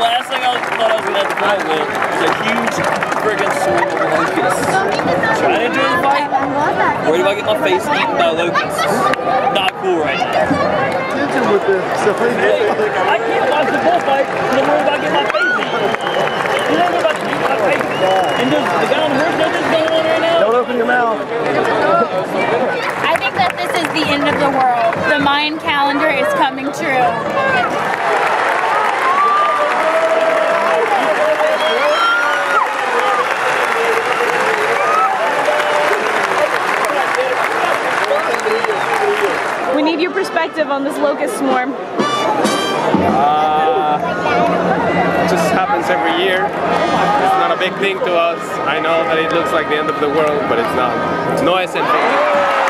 looking have to fight, man, it's a huge friggin' swarm of locusts. Trying to enjoy the fight. Worried about getting my face eaten by locusts. Not cool right now. Hey, I can't watch the bullfight because I'm worried about getting my face eaten. You know about to get my face. And does the guy on the horse know this going on right now? Don't open your mouth. I think that this is the end of the world. The Mayan calendar is coming true. Need your perspective on this locust swarm. Uh, it just happens every year. It's not a big thing to us. I know that it looks like the end of the world, but it's not. It's no fin.